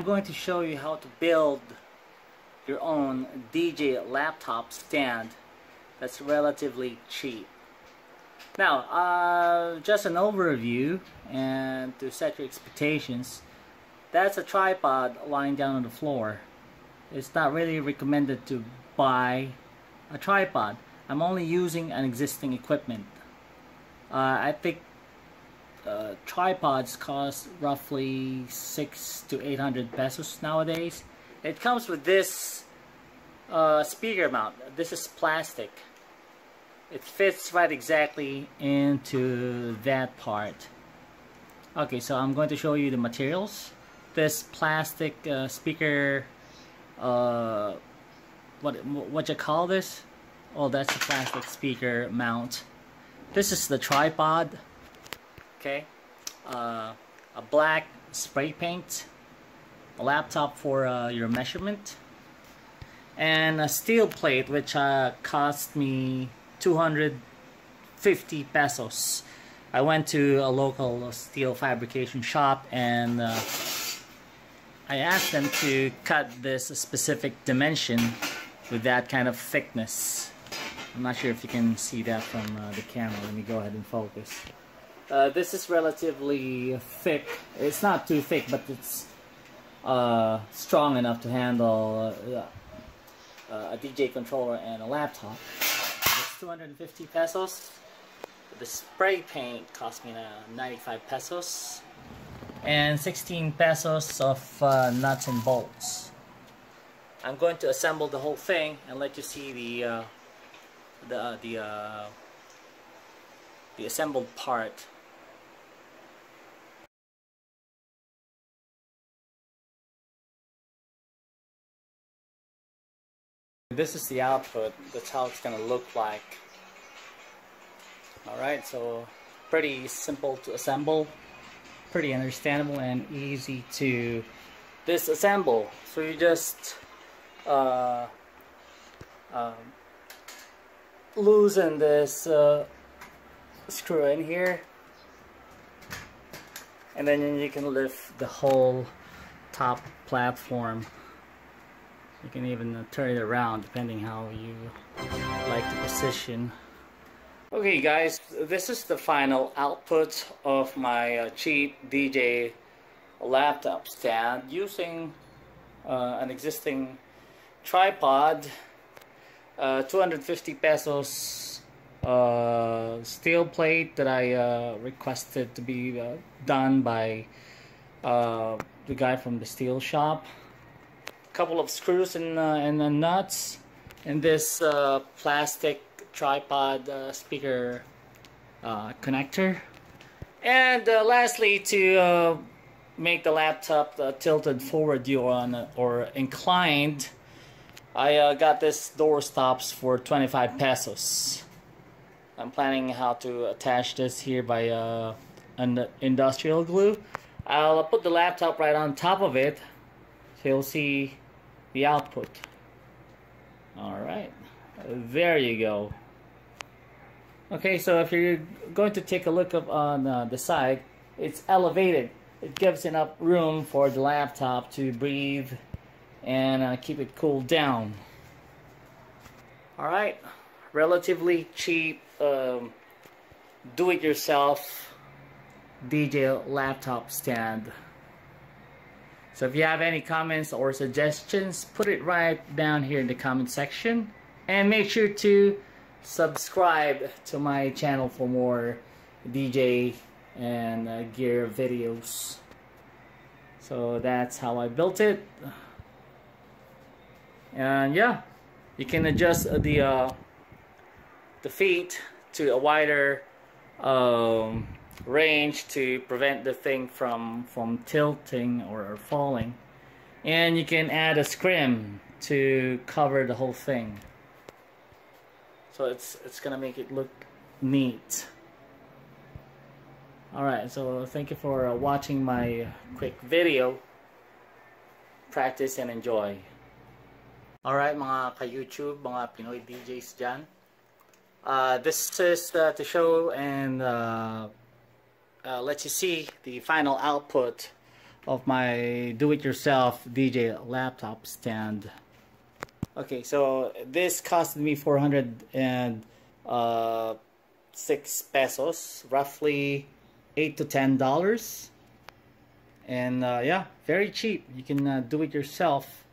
I'm going to show you how to build your own DJ laptop stand that's relatively cheap. Now, uh, just an overview and to set your expectations, that's a tripod lying down on the floor. It's not really recommended to buy a tripod. I'm only using an existing equipment. Uh, I think uh, tripods cost roughly six to eight hundred pesos nowadays. It comes with this uh, speaker mount. This is plastic. It fits right exactly into that part. Okay, so I'm going to show you the materials. This plastic uh, speaker, uh, what what you call this? Oh, that's a plastic speaker mount. This is the tripod okay? Uh, a black spray paint a laptop for uh, your measurement and a steel plate which uh, cost me 250 pesos. I went to a local steel fabrication shop and uh, I asked them to cut this specific dimension with that kind of thickness. I'm not sure if you can see that from uh, the camera. Let me go ahead and focus uh, this is relatively thick. It's not too thick, but it's uh, strong enough to handle uh, uh a DJ controller and a laptop. It's 250 pesos. The spray paint cost me uh, 95 pesos. And 16 pesos of uh, nuts and bolts. I'm going to assemble the whole thing and let you see the the the the assembled part This is the output. That's how it's going to look like. Alright, so pretty simple to assemble. Pretty understandable and easy to disassemble. So you just uh, uh, loosen this uh, screw in here and then you can lift the whole top platform you can even uh, turn it around depending how you like the position. Okay guys, this is the final output of my uh, cheap DJ laptop stand using uh, an existing tripod, uh, 250 pesos uh, steel plate that I uh, requested to be done by the guy from the steel shop couple of screws and, uh, and uh, nuts and this uh, plastic tripod uh, speaker uh, connector. And uh, lastly to make the laptop tilted forward you on or inclined I got this door stops for 25 pesos. I'm planning how to attach this here by an industrial glue. I'll put the laptop right on top of it. So you'll see the output. Alright, there you go. Okay, so if you're going to take a look up on uh, the side, it's elevated. It gives enough room for the laptop to breathe and uh, keep it cooled down. Alright, relatively cheap, um, do-it-yourself DJ laptop stand. So if you have any comments or suggestions, put it right down here in the comment section. And make sure to subscribe to my channel for more DJ and uh, gear videos. So that's how I built it. And yeah, you can adjust the uh, the feet to a wider um, range to prevent the thing from from tilting or falling. And you can add a scrim to cover the whole thing. So it's it's gonna make it look neat. Alright so thank you for uh, watching my quick video. Practice and enjoy. Alright mga ka-YouTube mga Pinoy DJs dyan. Uh, this is uh, to show and uh, uh, let you see the final output of my do-it-yourself DJ laptop stand. Okay, so this cost me 406 uh, pesos, roughly 8 to 10 dollars. And uh, yeah, very cheap. You can uh, do it yourself.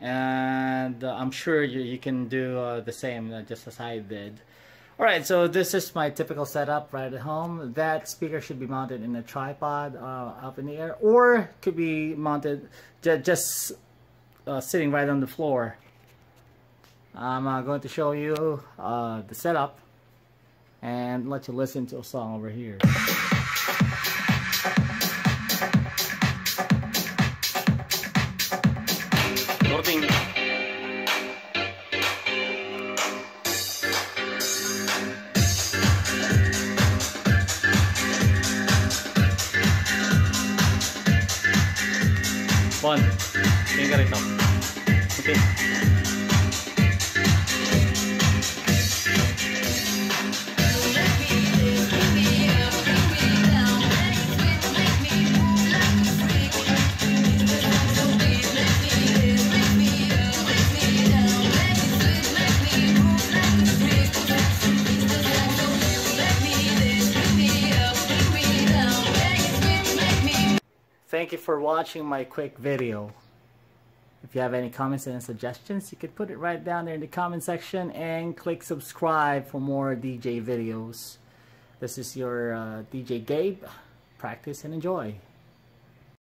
And uh, I'm sure you, you can do uh, the same, just as I did. Alright, so this is my typical setup right at home. That speaker should be mounted in a tripod uh, up in the air or could be mounted just uh, sitting right on the floor. I'm uh, going to show you uh, the setup and let you listen to a song over here. One. Finger it up. Okay. Thank you for watching my quick video. If you have any comments and suggestions, you could put it right down there in the comment section and click subscribe for more DJ videos. This is your uh, DJ Gabe. Practice and enjoy.